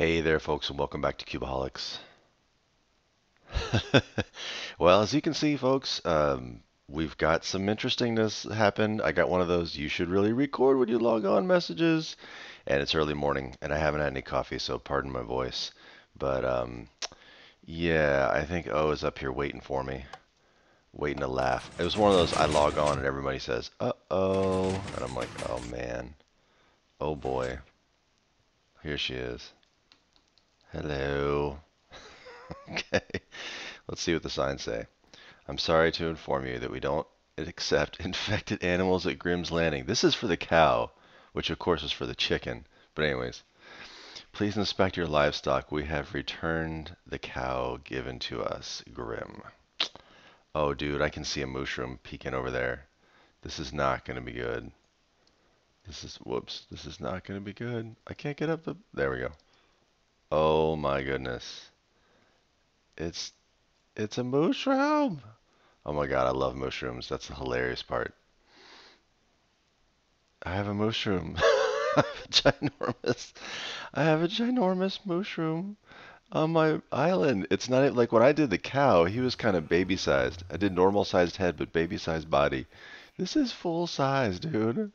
Hey there, folks, and welcome back to Cubeaholics. well, as you can see, folks, um, we've got some interestingness happen. I got one of those you should really record when you log on messages, and it's early morning, and I haven't had any coffee, so pardon my voice. But um, yeah, I think O is up here waiting for me, waiting to laugh. It was one of those I log on and everybody says, "Uh oh," and I'm like, "Oh man, oh boy." Here she is. Hello. okay. Let's see what the signs say. I'm sorry to inform you that we don't accept infected animals at Grim's Landing. This is for the cow, which of course is for the chicken. But anyways, please inspect your livestock. We have returned the cow given to us, Grimm. Oh, dude, I can see a mushroom peeking over there. This is not going to be good. This is, whoops, this is not going to be good. I can't get up the, there we go. Oh my goodness. It's it's a mushroom. Oh my god, I love mushrooms. That's the hilarious part. I have a mushroom. I have a ginormous I have a ginormous mushroom on my island. It's not like when I did the cow, he was kind of baby sized. I did normal sized head, but baby sized body. This is full size, dude.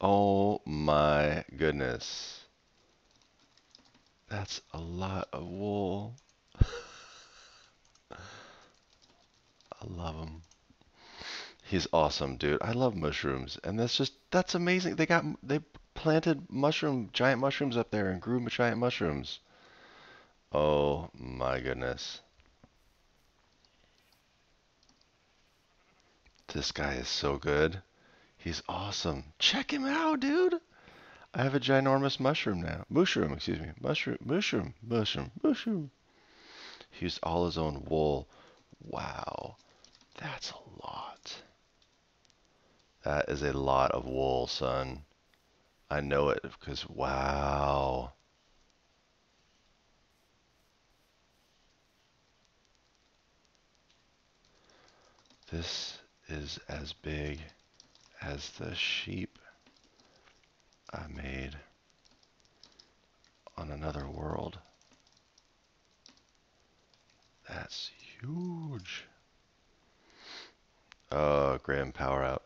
Oh my goodness. That's a lot of wool. I love him. He's awesome, dude. I love mushrooms, and that's just that's amazing. They got they planted mushroom giant mushrooms up there and grew giant mushrooms. Oh my goodness. This guy is so good. He's awesome. Check him out, dude. I have a ginormous mushroom now. Mushroom, excuse me. Mushroom, mushroom, mushroom, mushroom. He used all his own wool. Wow. That's a lot. That is a lot of wool, son. I know it because, wow. This is as big as the sheep I made on another world. That's huge. Oh, Graham, power out.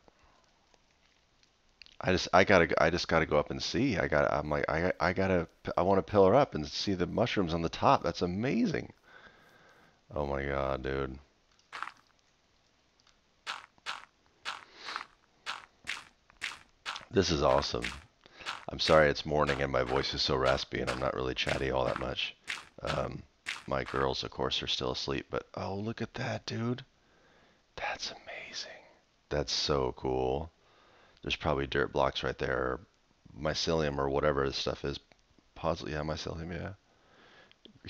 I just, I gotta, I just gotta go up and see. I got, I'm like, I, I gotta, I want to pillar up and see the mushrooms on the top. That's amazing. Oh my god, dude. This is awesome. I'm sorry it's morning and my voice is so raspy and I'm not really chatty all that much. Um, my girls, of course, are still asleep, but oh, look at that, dude. That's amazing. That's so cool. There's probably dirt blocks right there, mycelium or whatever this stuff is. Possibly, yeah, mycelium, yeah.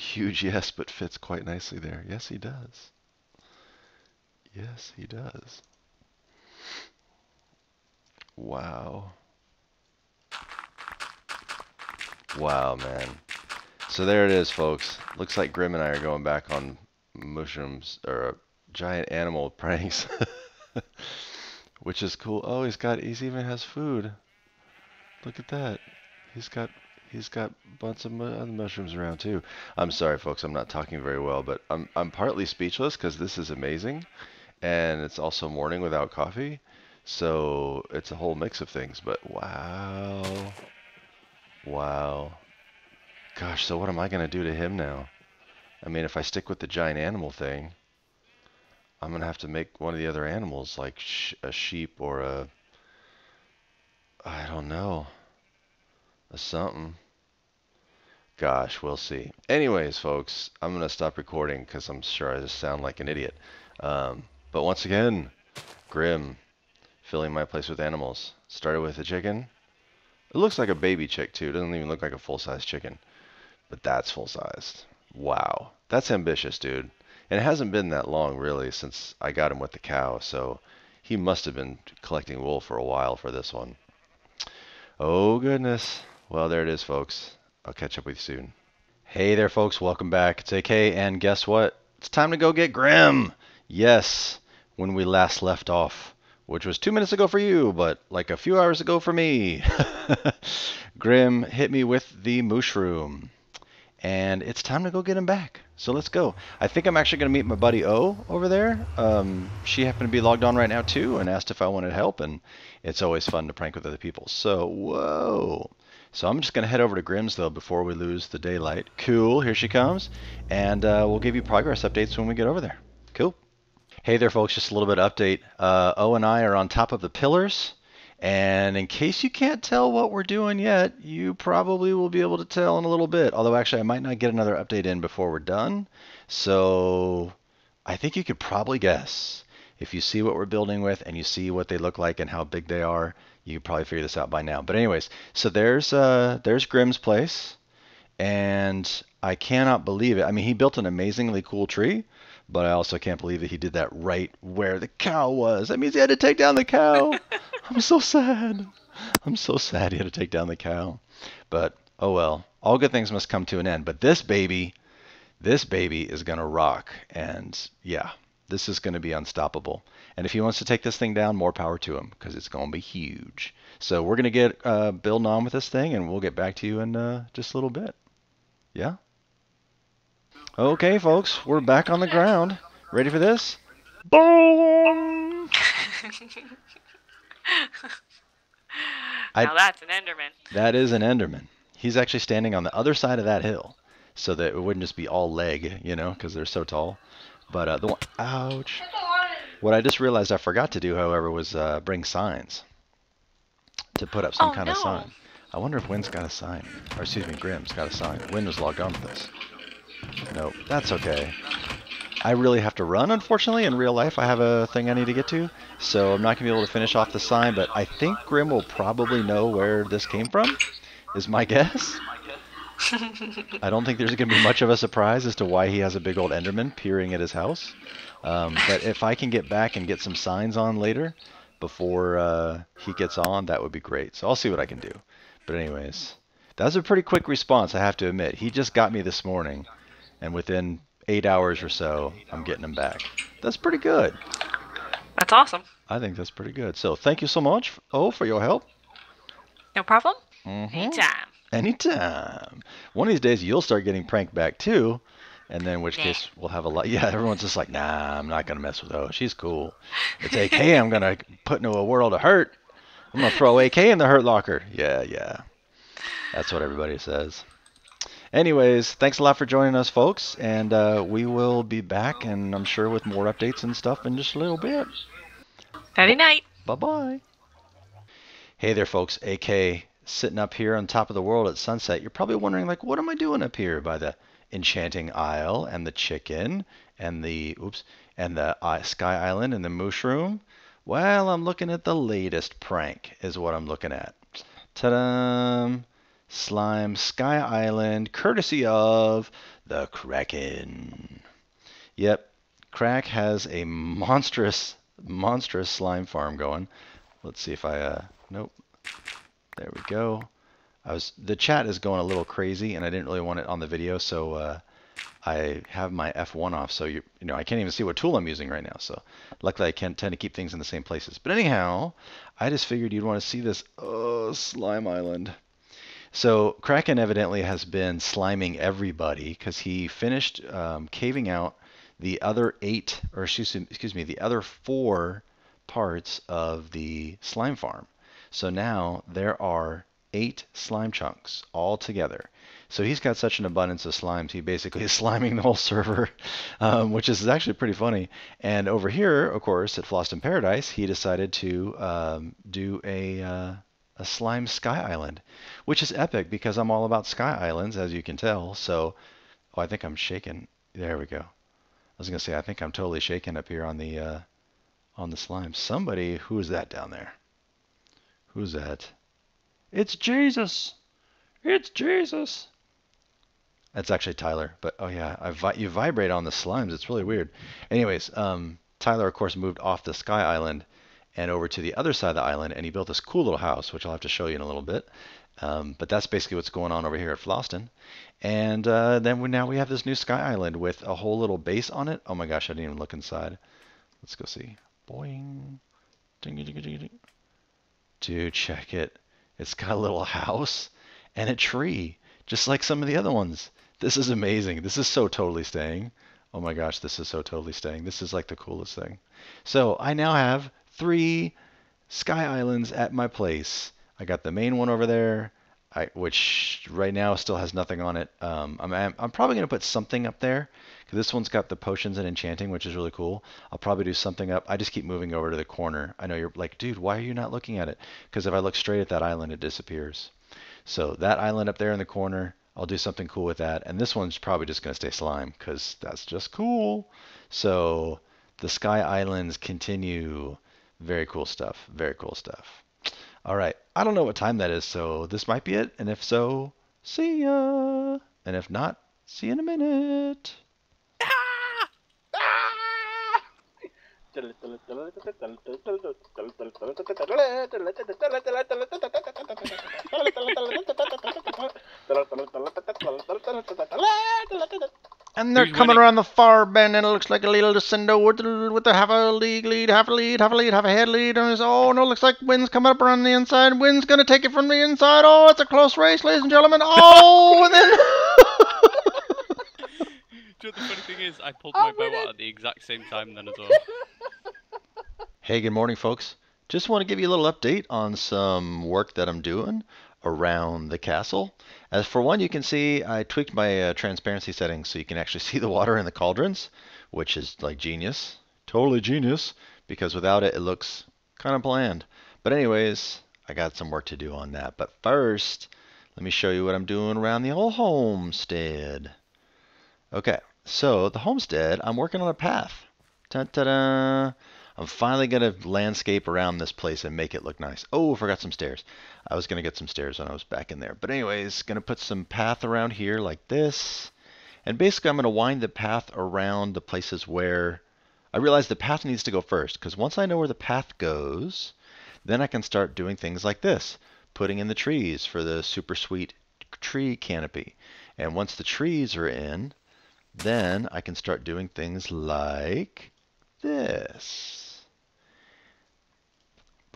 Huge, yes, but fits quite nicely there. Yes, he does. Yes, he does. Wow. Wow, man. So there it is, folks. Looks like Grim and I are going back on mushrooms or giant animal pranks. Which is cool. Oh, he's got he's even has food. Look at that. He's got he's got bunch of other mushrooms around too. I'm sorry, folks. I'm not talking very well, but I'm I'm partly speechless because this is amazing, and it's also morning without coffee, so it's a whole mix of things. But wow. Wow. Gosh, so what am I going to do to him now? I mean, if I stick with the giant animal thing, I'm going to have to make one of the other animals, like sh a sheep or a... I don't know. A something. Gosh, we'll see. Anyways, folks, I'm going to stop recording because I'm sure I just sound like an idiot. Um, but once again, Grim, filling my place with animals. Started with a chicken, it looks like a baby chick too. It doesn't even look like a full-size chicken. But that's full-sized. Wow. That's ambitious, dude. And it hasn't been that long really since I got him with the cow, so he must have been collecting wool for a while for this one. Oh goodness. Well, there it is, folks. I'll catch up with you soon. Hey there, folks. Welcome back. It's AK, and guess what? It's time to go get Grim! Yes, when we last left off, which was two minutes ago for you, but like a few hours ago for me. Grim hit me with the mushroom. And it's time to go get him back. So let's go. I think I'm actually going to meet my buddy O over there. Um, she happened to be logged on right now too and asked if I wanted help. And it's always fun to prank with other people. So, whoa. So I'm just going to head over to Grim's though before we lose the daylight. Cool, here she comes. And uh, we'll give you progress updates when we get over there. Cool. Hey there, folks. Just a little bit of update. Uh, o and I are on top of the pillars. And in case you can't tell what we're doing yet, you probably will be able to tell in a little bit. Although, actually, I might not get another update in before we're done. So I think you could probably guess. If you see what we're building with and you see what they look like and how big they are, you probably figure this out by now. But anyways, so there's uh, there's Grim's place, and I cannot believe it. I mean, he built an amazingly cool tree, but I also can't believe that he did that right where the cow was. That means he had to take down the cow. I'm so sad. I'm so sad he had to take down the cow. But oh well, all good things must come to an end. But this baby, this baby is gonna rock, and yeah, this is gonna be unstoppable. And if he wants to take this thing down, more power to him because it's gonna be huge. So we're gonna get uh, building on with this thing, and we'll get back to you in uh, just a little bit. Yeah. Okay, folks, we're back on the ground. Ready for this? Boom! Now that's an Enderman. That is an Enderman. He's actually standing on the other side of that hill, so that it wouldn't just be all leg, you know, because they're so tall. But uh, the one, ouch. What I just realized I forgot to do, however, was uh, bring signs to put up some Oh, kind of sign. I wonder if Wynn's got a sign, or excuse me, Grim's got a sign. Wynn was logged on with us. Nope, that's okay. I really have to run, unfortunately. In real life, I have a thing I need to get to, so I'm not going to be able to finish off the sign, but I think Grim will probably know where this came from, is my guess. I don't think there's going to be much of a surprise as to why he has a big old Enderman peering at his house. Um, but if I can get back and get some signs on later before uh, he gets on, that would be great. So I'll see what I can do. But anyways, that was a pretty quick response, I have to admit. He just got me this morning, and within eight hours or so, I'm getting them back. That's pretty good. That's awesome. I think that's pretty good. So thank you so much, oh, for your help. No problem. Mhm. Anytime. Anytime. One of these days, you'll start getting pranked back too, and then in which Nah. case we'll have a lot. Yeah, everyone's just like, nah, I'm not gonna mess with her. She's cool. It's AK. I'm gonna put into a world of hurt. I'm gonna throw AK in the hurt locker. Yeah, yeah. That's what everybody says. Anyways, thanks a lot for joining us, folks, and uh, we will be back, and I'm sure with more updates and stuff in just a little bit. Nighty night. Bye bye. Hey there, folks. AK sitting up here on top of the world at sunset. You're probably wondering, like, what am I doing up here by the enchanting isle and the chicken and the oops and the uh, sky island and the mushroom? Well, I'm looking at the latest prank, is what I'm looking at. Ta-da! Slime Sky Island, courtesy of the Krakaen. Yep, Crack has a monstrous, monstrous slime farm going. Let's see if I, uh, nope. There we go. I was, the chat is going a little crazy and I didn't really want it on the video, so, uh, I have my F1 off, so you, you know, I can't even see what tool I'm using right now. So luckily I can tend to keep things in the same places. But anyhow, I just figured you'd want to see this, oh, slime island. So Krakaen evidently has been sliming everybody because he finished um, caving out the other eight, or excuse, me, the other four parts of the slime farm. So now there are eight slime chunks all together. So he's got such an abundance of slimes, he basically is sliming the whole server, um, which is actually pretty funny. And over here, of course, at Floston Paradise, he decided to um, do a uh, a slime sky island, which is epic because I'm all about sky islands, as you can tell. So, oh, I think I'm shaking. There we go. I was gonna say I think I'm totally shaking up here on the uh, on the slime. Somebody, who is that down there? Who's that? It's Jesus. It's Jesus. That's actually Tyler, but oh yeah, I vi- you vibrate on the slimes. It's really weird. Anyways, um, Tyler of course moved off the Sky Island and over to the other side of the island, and he built this cool little house, which I'll have to show you in a little bit. Um, but that's basically what's going on over here at Floston. And uh, then we, now we have this new Sky Island with a whole little base on it. Oh my gosh, I didn't even look inside. Let's go see. Boing. Ding, ding, ding, ding. Dude, check it. It's got a little house and a tree, just like some of the other ones. This is amazing. This is so totally staying. Oh my gosh, this is so totally staying. This is like the coolest thing. So I now have three sky islands at my place. I got the main one over there, I, which right now still has nothing on it. Um, I'm, I'm probably going to put something up there because this one's got the potions and enchanting, which is really cool. I'll probably do something up. I just keep moving over to the corner. I know you're like, dude, why are you not looking at it? Because if I look straight at that island, it disappears. So that island up there in the corner, I'll do something cool with that. And this one's probably just going to stay slime because that's just cool. So the Sky Islands continue. Very cool stuff. Very cool stuff. All right. I don't know what time that is, so this might be it. And if so, see ya. And if not, see you in a minute. And they're Who's coming winning? around the far bend, and it looks like a little descendo with the, with the half a lead lead, half a lead, half a lead, half a head lead. And it's, oh no, looks like wind's coming up around the inside. Wind's gonna take it from the inside. Oh, it's a close race, ladies and gentlemen. Oh, and then. Do you know what the funny thing is? I pulled oh my bow out at the exact same time then as well. Hey, good morning, folks. Just want to give you a little update on some work that I'm doing around the castle. As for one, you can see I tweaked my uh, transparency settings so you can actually see the water in the cauldrons, which is like genius. Totally genius, because without it, it looks kind of bland. But anyways, I got some work to do on that. But first, let me show you what I'm doing around the old homestead. Okay, so the homestead, I'm working on a path. Ta-da! I'm finally going to landscape around this place and make it look nice. Oh, forgot some stairs. I was going to get some stairs when I was back in there. But anyways, going to put some path around here like this. And basically I'm going to wind the path around the places where I realize the path needs to go first. Because once I know where the path goes, then I can start doing things like this. Putting in the trees for the super sweet tree canopy. And once the trees are in, then I can start doing things like this.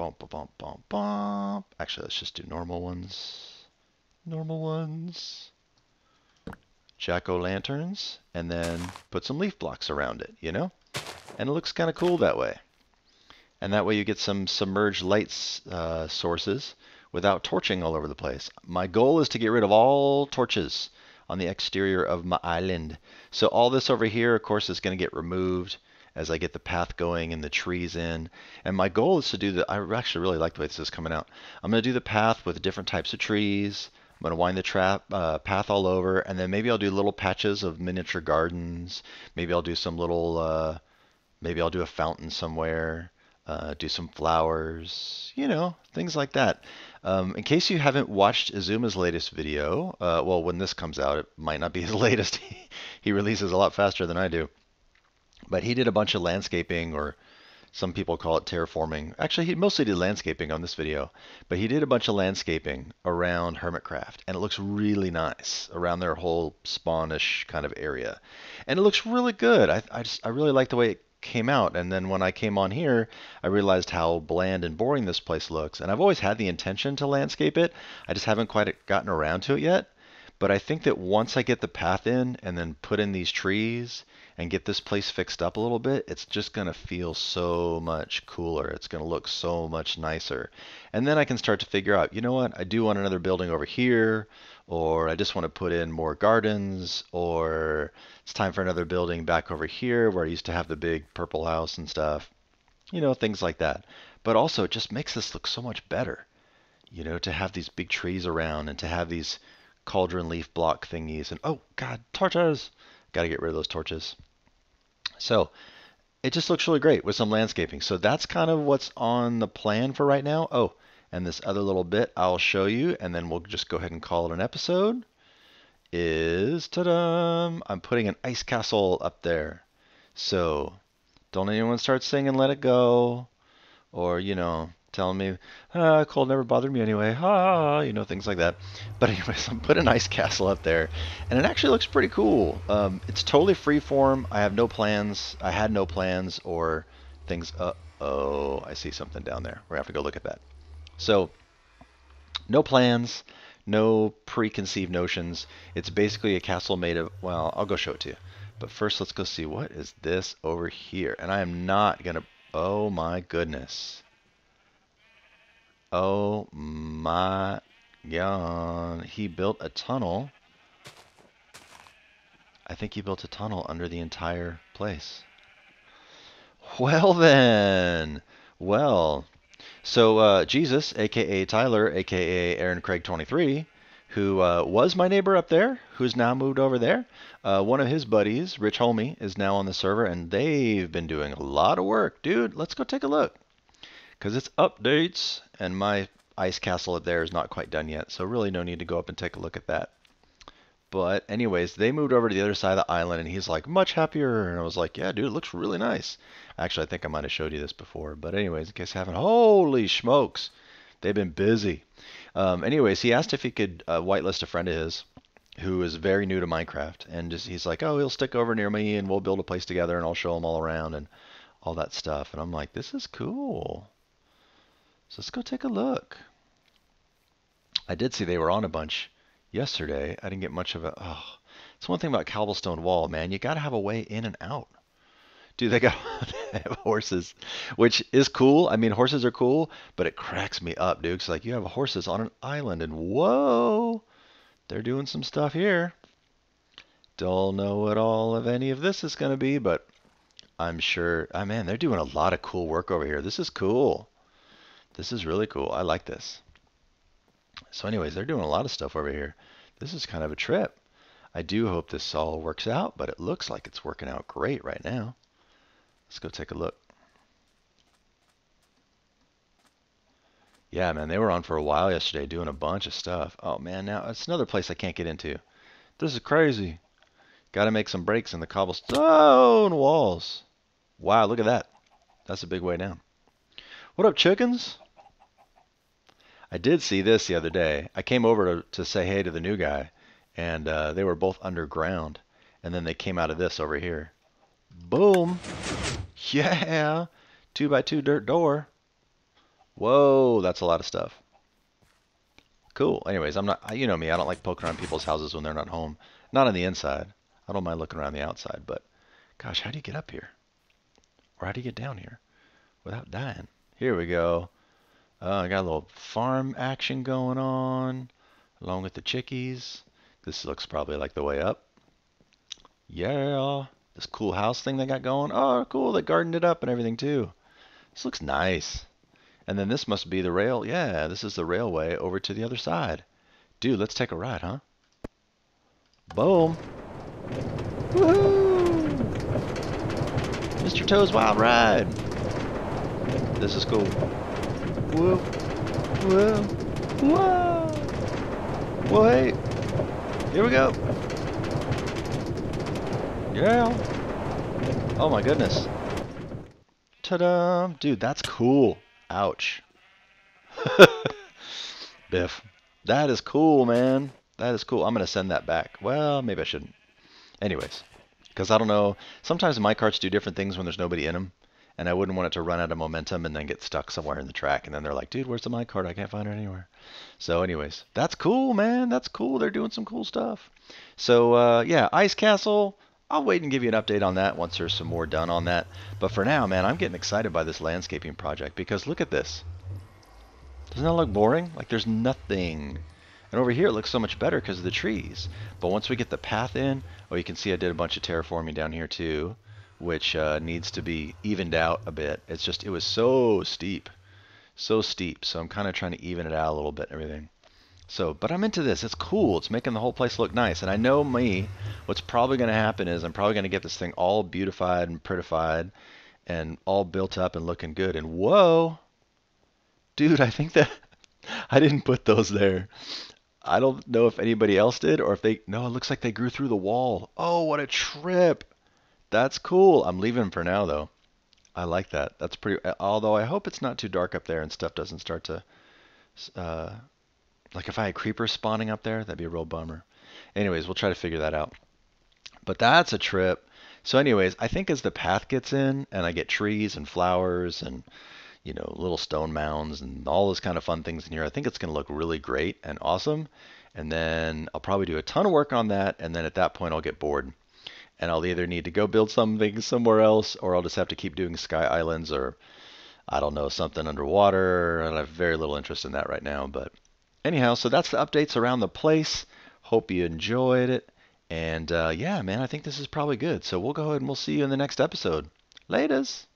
Bump, bump, bump, bump. Actually, let's just do normal ones. Normal ones. Jack-o'-lanterns, and then put some leaf blocks around it, you know? And it looks kind of cool that way. And that way you get some submerged lights uh, sources without torching all over the place. My goal is to get rid of all torches on the exterior of my island. So all this over here, of course, is going to get removed as I get the path going and the trees in. And my goal is to do the, I actually really like the way this is coming out. I'm going to do the path with different types of trees. I'm going to wind the trap uh, path all over, and then maybe I'll do little patches of miniature gardens. Maybe I'll do some little, uh, maybe I'll do a fountain somewhere. Uh, do some flowers, you know, things like that. Um, in case you haven't watched Xisuma's latest video, uh, well, when this comes out, it might not be his latest. he releases a lot faster than I do. But he did a bunch of landscaping, or some people call it terraforming. Actually, he mostly did landscaping on this video, but he did a bunch of landscaping around Hermitcraft, and it looks really nice around their whole spawnish kind of area, and it looks really good. I, I just I really like the way it came out, and then when I came on here, I realized how bland and boring this place looks, and I've always had the intention to landscape it. I just haven't quite gotten around to it yet. But I think that once I get the path in and then put in these trees and get this place fixed up a little bit, it's just going to feel so much cooler. It's going to look so much nicer. And then I can start to figure out, you know what, I do want another building over here, or I just want to put in more gardens, or it's time for another building back over here where I used to have the big purple house and stuff. You know, things like that. But also, it just makes this look so much better. You know, to have these big trees around and to have these cauldron leaf block thingies and oh god torches got to get rid of those torches so it just looks really great with some landscaping. So that's kind of what's on the plan for right now. Oh and this other little bit I'll show you and then we'll just go ahead and call it an episode is ta-da I'm putting an ice castle up there. So don't anyone start singing let it go. Or you know telling me ah, cold never bothered me anyway ah you know things like that but anyways i'm putting an ice castle up there and it actually looks pretty cool um, it's totally free form i have no plans i had no plans or things uh, Oh, I see something down there. We're gonna have to go look at that. So, no plans, no preconceived notions. It's basically a castle made of, well, I'll go show it to you. But first, let's go see what is this over here. And I am not gonna, oh my goodness. Oh my god. He built a tunnel. I think he built a tunnel under the entire place. Well then. Well, so uh, Jesus, aka Tyler, aka Aaron Craig 23, who uh, was my neighbor up there, who's now moved over there. Uh, one of his buddies, Rich Holme, is now on the server, and they've been doing a lot of work. Dude, let's go take a look. Because it's updates, and my ice castle up there is not quite done yet, so really no need to go up and take a look at that. But anyways, they moved over to the other side of the island, and he's like, much happier. And I was like, yeah, dude, it looks really nice. Actually, I think I might have showed you this before. But anyways, in case you haven't, holy smokes, they've been busy. Um, anyways, he asked if he could uh, whitelist a friend of his who is very new to Minecraft, and just he's like, oh, he'll stick over near me, and we'll build a place together, and I'll show him all around and all that stuff. And I'm like, this is cool. So let's go take a look. I did see they were on a bunch yesterday. I didn't get much of a. Oh, it's one thing about cobblestone wall, man. You got to have a way in and out. Dude, they got they horses, which is cool. I mean, horses are cool, but it cracks me up, dude. It's like you have horses on an island, and whoa, they're doing some stuff here. Don't know what all of any of this is going to be, but I'm sure. Oh man, they're doing a lot of cool work over here. This is cool. This is really cool. I like this. So anyways, they're doing a lot of stuff over here. This is kind of a trip. I do hope this all works out, but it looks like it's working out great right now. Let's go take a look. Yeah, man, they were on for a while yesterday doing a bunch of stuff. Oh man, now it's another place I can't get into. This is crazy. Got to make some breaks in the cobblestone walls. Wow, look at that. That's a big way down. What up, chickens? I did see this the other day. I came over to, to say hey to the new guy, and uh, they were both underground. And then they came out of this over here. Boom! Yeah! Two by two dirt door. Whoa, that's a lot of stuff. Cool. Anyways, I'm not, you know me, I don't like poking around people's houses when they're not home. Not on the inside. I don't mind looking around the outside, but gosh, how do you get up here? Or how do you get down here without dying? Here we go. Uh, I got a little farm action going on along with the chickies. This looks probably like the way up. Yeah, this cool house thing they got going. Oh, cool, they gardened it up and everything too. This looks nice. And then this must be the rail. Yeah, this is the railway over to the other side. Dude, let's take a ride, huh? Boom. Woohoo! Mr. Toad's Wild Ride. This is cool. Whoa. Whoa. Whoa. Whoa, hey. Here we go. Yeah. Oh my goodness. Ta-da. Dude, that's cool. Ouch. Biff. That is cool, man. That is cool. I'm going to send that back. Well, maybe I shouldn't. Anyways. Because I don't know. Sometimes my carts do different things when there's nobody in them and I wouldn't want it to run out of momentum and then get stuck somewhere in the track. And then they're like, dude, where's the my card? I can't find it anywhere. So, anyways, that's cool, man. That's cool. They're doing some cool stuff. So, uh, yeah, Ice Castle. I'll wait and give you an update on that once there's some more done on that. But for now, man, I'm getting excited by this landscaping project because look at this. Doesn't that look boring? Like there's nothing. And over here it looks so much better because of the trees. But once we get the path in, oh, you can see I did a bunch of terraforming down here too which uh, needs to be evened out a bit. It's just, it was so steep, so steep. So I'm kind of trying to even it out a little bit and everything. So, but I'm into this. It's cool. It's making the whole place look nice. And I know me, what's probably going to happen is I'm probably going to get this thing all beautified and prettified and all built up and looking good. And whoa, dude, I think that I didn't put those there. I don't know if anybody else did or if they, no, it looks like they grew through the wall. Oh, what a trip. That's cool. I'm leaving for now, though. I like that. That's pretty. Although I hope it's not too dark up there and stuff doesn't start to. Uh, like if I had creepers spawning up there, that'd be a real bummer. Anyways, we'll try to figure that out. But that's a trip. So, anyways, I think as the path gets in and I get trees and flowers and you know little stone mounds and all those kind of fun things in here, I think it's going to look really great and awesome. And then I'll probably do a ton of work on that, and then at that point I'll get bored, and I'll either need to go build something somewhere else, or I'll just have to keep doing sky islands or I don't know something underwater. And I have very little interest in that right now, but anyhow, so that's the updates around the place. Hope you enjoyed it. And uh, yeah, man, I think this is probably good. So we'll go ahead and we'll see you in the next episode. Laters.